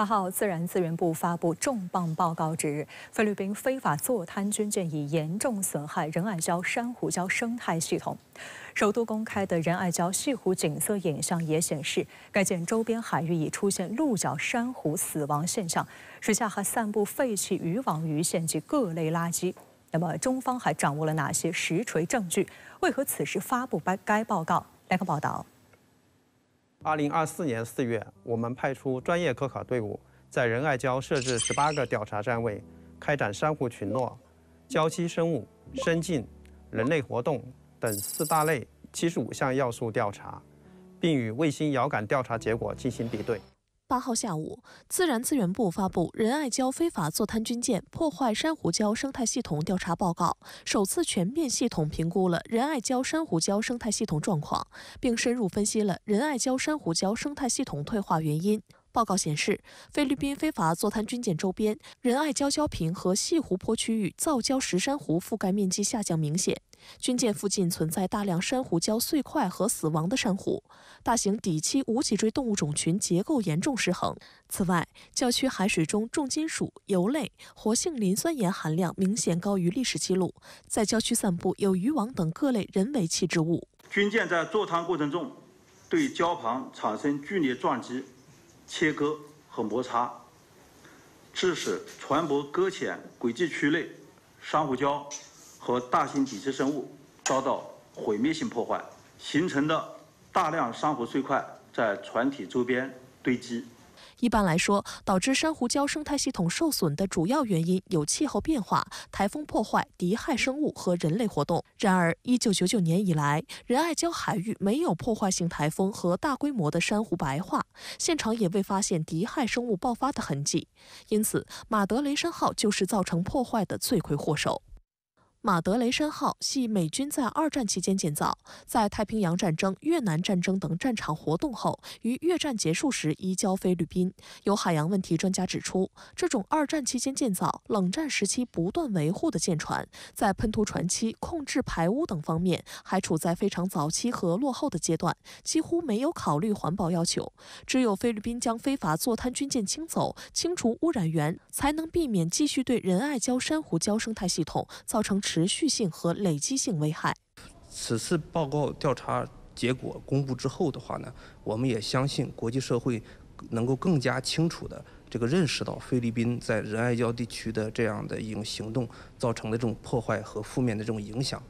八号，自然资源部发布重磅报告，指菲律宾非法坐滩军舰已严重损害仁爱礁珊瑚礁生态系统。首都公开的仁爱礁西湖景色影像也显示，该舰周边海域已出现鹿角珊瑚死亡现象，水下还散布废弃渔网、鱼线及各类垃圾。那么，中方还掌握了哪些实锤证据？为何此时发布该该报告？来看报道。二零二四年四月，我们派出专业科考队伍，在仁爱礁设置十八个调查站位，开展珊瑚群落、礁栖生物、生境、人类活动等四大类七十五项要素调查，并与卫星遥感调查结果进行比对。八号下午，自然资源部发布仁爱礁非法坐滩军舰破坏珊瑚礁生态系统调查报告，首次全面系统评估了仁爱礁珊瑚礁生态系统状况，并深入分析了仁爱礁珊瑚礁生态系统退化原因。报告显示，菲律宾非法坐滩军舰周边仁爱礁礁坪和西湖泊区域造礁石珊瑚覆盖面积下降明显。军舰附近存在大量珊瑚礁碎块和死亡的珊瑚，大型底栖无脊椎动物种群结构严重失衡。此外，礁区海水中重金属、油类、活性磷酸盐含量明显高于历史记录，在礁区散布有渔网等各类人为弃置物。军舰在坐滩过程中对礁旁产生剧烈撞击、切割和摩擦，致使船舶搁浅轨迹区内珊瑚礁。和大型底栖生物遭到毁灭性破坏，形成的大量珊瑚碎块在船体周边堆积。一般来说，导致珊瑚礁生态系统受损的主要原因有气候变化、台风破坏、敌害生物和人类活动。然而，一九九九年以来，仁爱礁海域没有破坏性台风和大规模的珊瑚白化，现场也未发现敌害生物爆发的痕迹。因此，马德雷山号就是造成破坏的罪魁祸首。马德雷山号系美军在二战期间建造，在太平洋战争、越南战争等战场活动后，于越战结束时移交菲律宾。有海洋问题专家指出，这种二战期间建造、冷战时期不断维护的舰船，在喷涂船漆、控制排污等方面还处在非常早期和落后的阶段，几乎没有考虑环保要求。只有菲律宾将非法坐滩军舰清走、清除污染源，才能避免继续对仁爱礁珊瑚礁生态系统造成。持续性和累积性危害。此次报告调查结果公布之后的话呢，我们也相信国际社会能够更加清楚的这个认识到菲律宾在仁爱礁地区的这样的一种行动造成的这种破坏和负面的这种影响。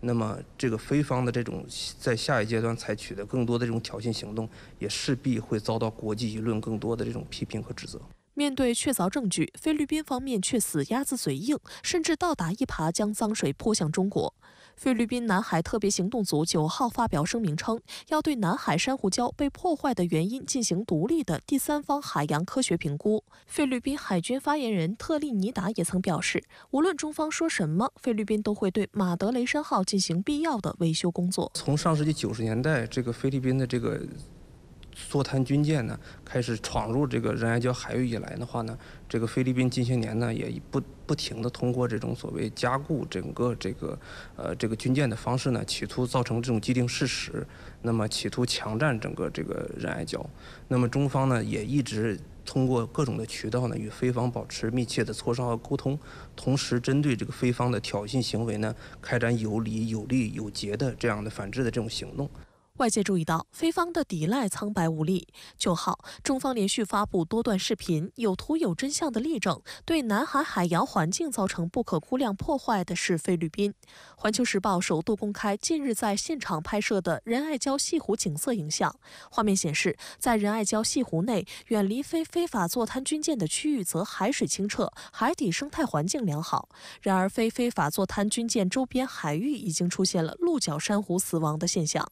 那么，这个菲方的这种在下一阶段采取的更多的这种挑衅行动，也势必会遭到国际舆论更多的这种批评和指责。面对确凿证据，菲律宾方面却死鸭子嘴硬，甚至倒打一耙，将脏水泼向中国。菲律宾南海特别行动组九号发表声明称，要对南海珊瑚礁被破坏的原因进行独立的第三方海洋科学评估。菲律宾海军发言人特利尼达也曾表示，无论中方说什么，菲律宾都会对马德雷山号进行必要的维修工作。从上世纪九十年代，这个菲律宾的这个。坐滩军舰呢开始闯入这个仁爱礁海域以来的话呢，这个菲律宾近些年呢也不不停的通过这种所谓加固整个这个呃这个军舰的方式呢，企图造成这种既定事实，那么企图强占整个这个仁爱礁。那么中方呢也一直通过各种的渠道呢与菲方保持密切的磋商和沟通，同时针对这个菲方的挑衅行为呢，开展有理有利有节的这样的反制的这种行动。外界注意到，菲方的抵赖苍白无力。九号，中方连续发布多段视频，有图有真相的例证，对南海海洋环境造成不可估量破坏的是菲律宾。环球时报首度公开近日在现场拍摄的仁爱礁西湖景色影像，画面显示，在仁爱礁西湖内，远离非非法坐滩军舰的区域则海水清澈，海底生态环境良好。然而，非非法坐滩军舰周边海域已经出现了鹿角珊瑚死亡的现象。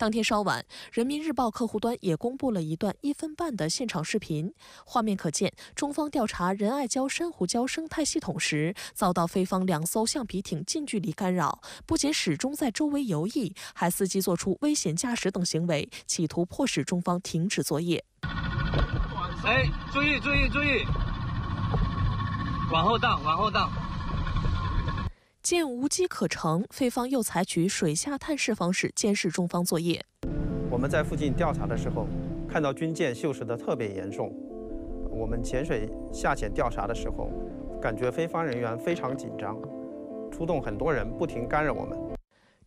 当天稍晚，人民日报客户端也公布了一段一分半的现场视频。画面可见，中方调查仁爱礁珊瑚礁生态系统时，遭到菲方两艘橡皮艇近距离干扰，不仅始终在周围游弋，还伺机做出危险驾驶等行为，企图迫使中方停止作业。哎，注意注意注意，往后倒，往后倒。见无机可乘，菲方又采取水下探视方式监视中方作业。我们在附近调查的时候，看到军舰锈蚀的特别严重，我们潜水下潜调查的时候，感觉菲方人员非常紧张，出动很多人不停干扰我们。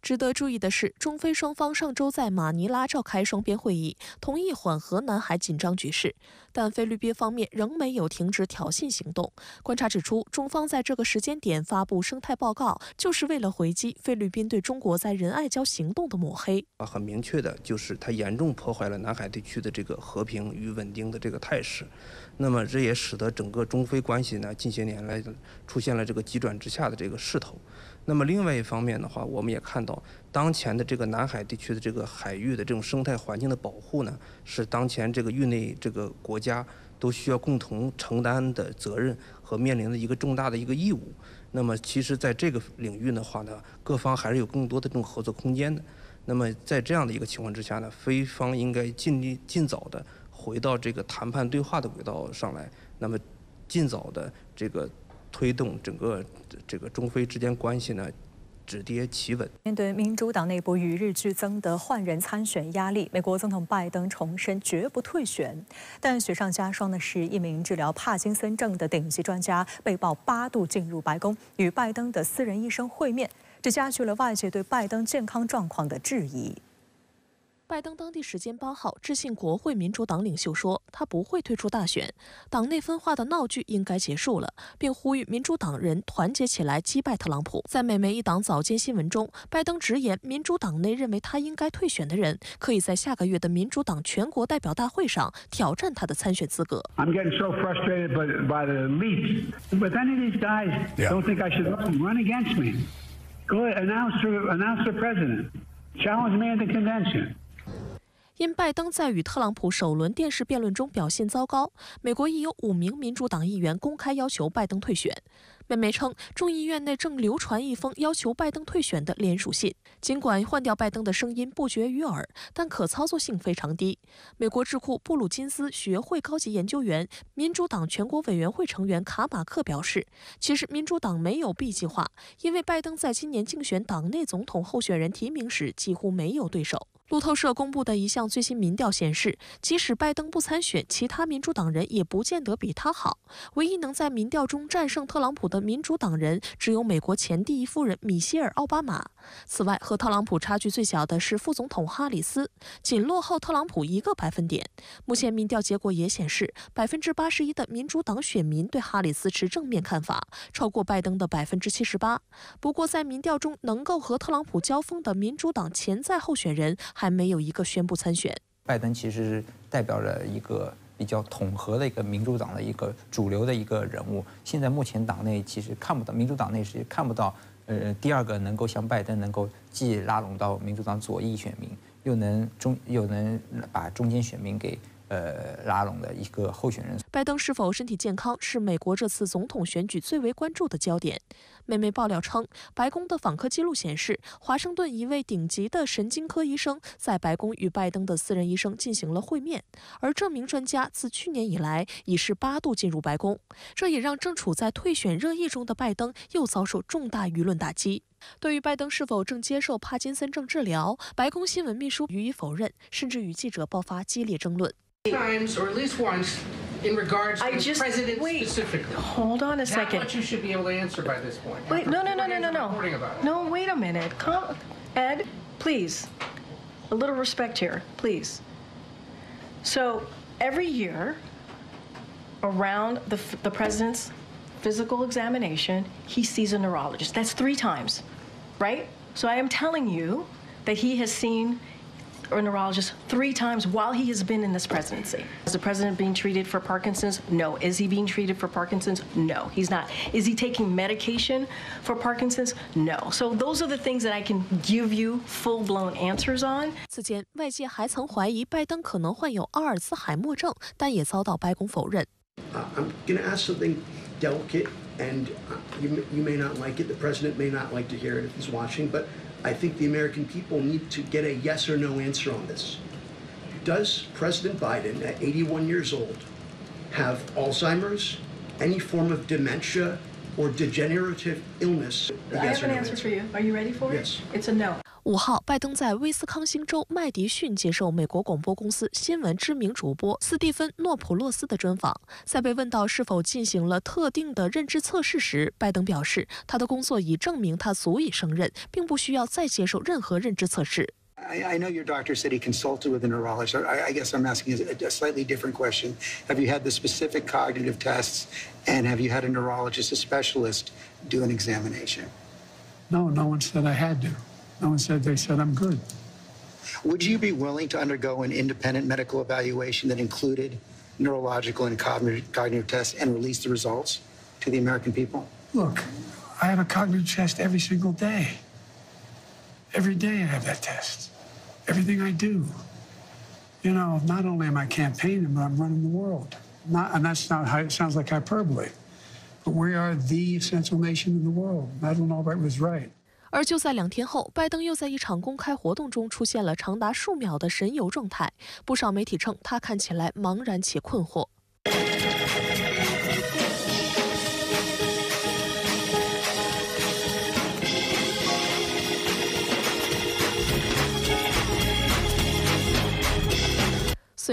值得注意的是，中菲双方上周在马尼拉召开双边会议，同意缓和南海紧张局势，但菲律宾方面仍没有停止挑衅行动。观察指出，中方在这个时间点发布生态报告，就是为了回击菲律宾对中国在仁爱礁行动的抹黑。啊，很明确的就是它严重破坏了南海地区的这个和平与稳定的这个态势。那么这也使得整个中菲关系呢，近些年来出现了这个急转直下的这个势头。那么另外一方面的话，我们也看到，当前的这个南海地区的这个海域的这种生态环境的保护呢，是当前这个域内这个国家都需要共同承担的责任和面临的一个重大的一个义务。那么其实在这个领域的话呢，各方还是有更多的这种合作空间的。那么在这样的一个情况之下呢，菲方应该尽力尽早的回到这个谈判对话的轨道上来，那么尽早的这个。推动整个这个中非之间关系呢止跌企稳。面对民主党内部与日俱增的换人参选压力，美国总统拜登重申绝不退选。但雪上加霜的是，一名治疗帕金森症的顶级专家被曝八度进入白宫与拜登的私人医生会面，这加剧了外界对拜登健康状况的质疑。拜登当地时间八号致信国会民主党领袖说，他不会退出大选，党内分化的闹剧应该结束了，并呼吁民主党人团结起来击败特朗普。在美媒一档早间新闻中，拜登直言，民主党内认为他应该退选的人，可以在下个月的民主党全国代表大会上挑战他的参选资格。I'm getting so frustrated by the elites, but any of these guys don't think I should run against me. Go announce announce the president, challenge me at the convention. 因拜登在与特朗普首轮电视辩论中表现糟糕，美国已有五名民主党议员公开要求拜登退选。美媒称，众议院内正流传一封要求拜登退选的联署信。尽管换掉拜登的声音不绝于耳，但可操作性非常低。美国智库布鲁金斯学会高级研究员、民主党全国委员会成员卡马克表示，其实民主党没有 B 计划，因为拜登在今年竞选党内总统候选人提名时几乎没有对手。路透社公布的一项最新民调显示，即使拜登不参选，其他民主党人也不见得比他好。唯一能在民调中战胜特朗普的民主党人，只有美国前第一夫人米歇尔·奥巴马。此外，和特朗普差距最小的是副总统哈里斯，仅落后特朗普一个百分点。目前民调结果也显示，百分之八十一的民主党选民对哈里斯持正面看法，超过拜登的百分之七十八。不过，在民调中能够和特朗普交锋的民主党潜在候选人。还没有一个宣布参选。拜登其实是代表着一个比较统合的一个民主党的一个主流的一个人物。现在目前党内其实看不到，民主党内是看不到，呃，第二个能够像拜登能够既拉拢到民主党左翼选民，又能中又能把中间选民给。呃，拉拢的一个候选人。拜登是否身体健康是美国这次总统选举最为关注的焦点。美媒爆料称，白宫的访客记录显示，华盛顿一位顶级的神经科医生在白宫与拜登的私人医生进行了会面，而这名专家自去年以来已是八度进入白宫，这也让正处在退选热议中的拜登又遭受重大舆论打击。对于拜登是否正接受帕金森症治疗，白宫新闻秘书予以否认，甚至与记者爆发激烈争论。Times, or at least once, in regards to I the just- president wait. specifically. Hold on a Not second. what you should be able to answer by this point. Wait, no, no, no, no, no, Everybody's no. about it. No, wait a minute. Come, Ed, please. A little respect here, please. So every year, around the, f- the president's physical examination, he sees a neurologist. That's three times, right? So I am telling you that he has seen a neurologist three times while he has been in this presidency. Is the president being treated for Parkinson's? No. Is he being treated for Parkinson's? No, he's not. Is he taking medication for Parkinson's? No. So those are the things that I can give you full-blown answers on. 此前，外界还曾怀疑拜登可能患有阿尔兹海默症，但也遭到白宫否认。 Uh, I'm going to ask something delicate, and uh, you, m- you may not like it. The president may not like to hear it if he's watching, but I think the American people need to get a yes or no answer on this. Does President Biden, at 81 years old, have Alzheimer's, any form of dementia, or degenerative illness? I Yes have or an no answer for you. Are you ready for it? Yes. It's a no. 五号，拜登在威斯康星州麦迪逊接受美国广播公司新闻知名主播斯蒂芬·诺普洛斯的专访。在被问到是否进行了特定的认知测试时，拜登表示，他的工作已证明他足以胜任，并不需要再接受任何认知测试。I, I know your doctor said he consulted with a neurologist. I, I guess I'm asking a, a slightly different question. Have you had the specific cognitive tests, and have you had a neurologist, a specialist, do an examination? No, no one said I had to. No one said they said I'm good. Would you be willing to undergo an independent medical evaluation that included neurological and cognitive, tests and release the results to the American people? Look, I have a cognitive test every single day. Every day I have that test. Everything I do. You know, not only am I campaigning, but I'm running the world. Not, and that's not how it sounds like hyperbole. But we are the essential nation in the world. Madeleine Albright was right. 而就在两天后，拜登又在一场公开活动中出现了长达数秒的神游状态。不少媒体称他看起来茫然且困惑。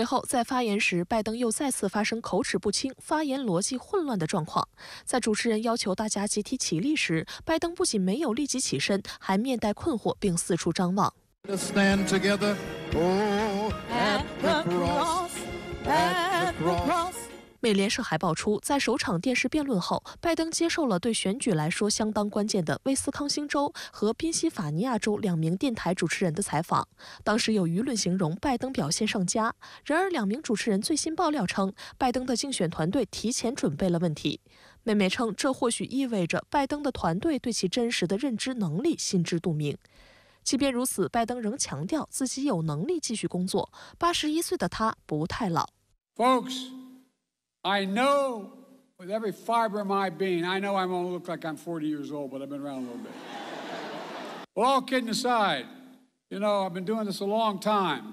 随后，在发言时，拜登又再次发生口齿不清、发言逻辑混乱的状况。在主持人要求大家集体起立时，拜登不仅没有立即起身，还面带困惑，并四处张望。美联社还爆出，在首场电视辩论后，拜登接受了对选举来说相当关键的威斯康星州和宾夕法尼亚州两名电台主持人的采访。当时有舆论形容拜登表现上佳，然而两名主持人最新爆料称，拜登的竞选团队提前准备了问题。妹妹称，这或许意味着拜登的团队对其真实的认知能力心知肚明。即便如此，拜登仍强调自己有能力继续工作。八十一岁的他不太老。Folks. I know with every fiber of my being, I know I'm going to look like I'm 40 years old, but I've been around a little bit. well, all kidding aside, you know, I've been doing this a long time.